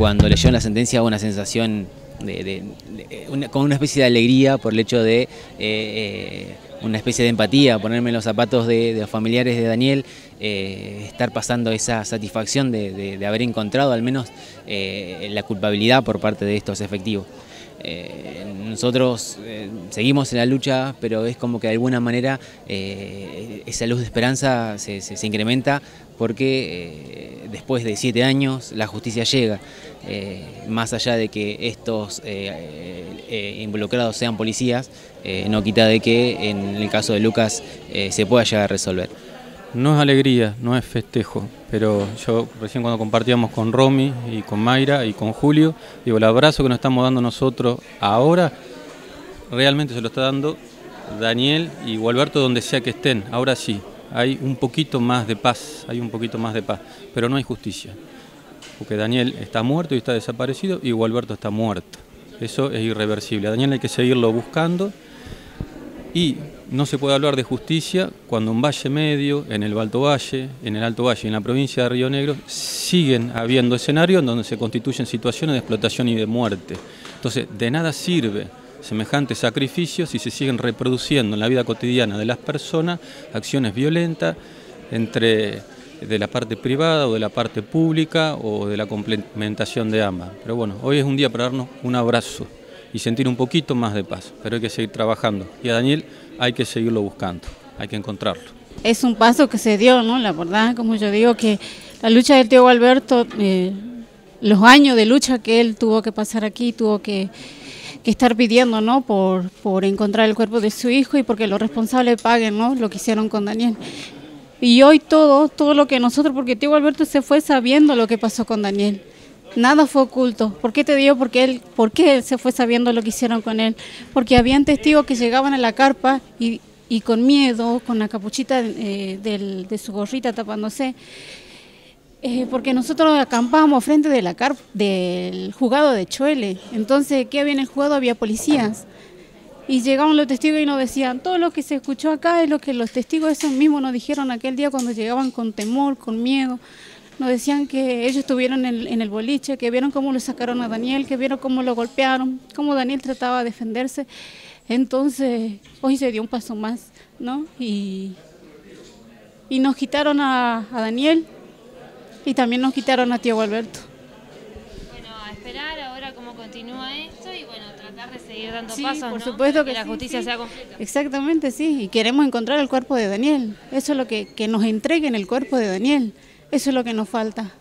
cuando leyó la sentencia una sensación de, con una especie de alegría por el hecho de eh, una especie de empatía, ponerme en los zapatos de, los familiares de Daniel, eh, estar pasando esa satisfacción de, haber encontrado al menos eh, la culpabilidad por parte de estos efectivos. Eh, nosotros seguimos en la lucha, pero es como que de alguna manera esa luz de esperanza se incrementa porque después de siete años la justicia llega. más allá de que estos involucrados sean policías, no quita de que en el caso de Lucas se pueda llegar a resolver. No es alegría, no es festejo, pero yo recién cuando compartíamos con Romy y con Mayra y con Julio, digo, el abrazo que nos estamos dando nosotros ahora, realmente se lo está dando Daniel y Gualberto donde sea que estén, ahora sí, hay un poquito más de paz, hay un poquito más de paz, pero no hay justicia, porque Daniel está muerto y está desaparecido y Gualberto está muerto, eso es irreversible, Daniel hay que seguirlo buscando y no se puede hablar de justicia cuando en Valle Medio, en el Alto Valle, en el Alto Valle y en la provincia de Río Negro siguen habiendo escenarios en donde se constituyen situaciones de explotación y de muerte. Entonces, de nada sirve semejantes sacrificios si se siguen reproduciendo en la vida cotidiana de las personas acciones violentas entre de la parte privada o de la parte pública o de la complementación de ambas. Pero bueno, hoy es un día para darnos un abrazo y sentir un poquito más de paz, pero hay que seguir trabajando. Y a Daniel hay que seguirlo buscando, hay que encontrarlo. Es un paso que se dio, ¿no? La verdad, como yo digo, que la lucha del tío Alberto, eh, los años de lucha que él tuvo que pasar aquí, tuvo que, estar pidiendo, ¿no? Por, por encontrar el cuerpo de su hijo y porque los responsables paguen, ¿no? Lo que hicieron con Daniel. Y hoy todo, todo lo que nosotros, porque tío Alberto se fue sabiendo lo que pasó con Daniel. Nada fue oculto. ¿Por qué te digo? Porque él, ¿Por qué él se fue sabiendo lo que hicieron con él? Porque habían testigos que llegaban a la carpa y, con miedo, con la capuchita eh, de su gorrita tapándose, eh, porque nosotros acampábamos frente de la carpa, del jugado de Chuele. Entonces, ¿qué había en el jugado? Había policías. Y llegaban los testigos y nos decían, todo lo que se escuchó acá es lo que los testigos esos mismos nos dijeron aquel día cuando llegaban con temor, con miedo nos decían que ellos estuvieron en, el boliche, que vieron cómo lo sacaron a Daniel, que vieron cómo lo golpearon, cómo Daniel trataba de defenderse. Entonces, hoy se dio un paso más, ¿no? Y, y nos quitaron a, Daniel y también nos quitaron a Tío Alberto. Bueno, a esperar ahora cómo continúa esto y bueno, tratar de seguir dando pasos, por supuesto que, la justicia sea completa. Exactamente, sí, y queremos encontrar el cuerpo de Daniel. Eso es lo que, que nos entreguen el cuerpo de Daniel. Eso es lo que nos falta.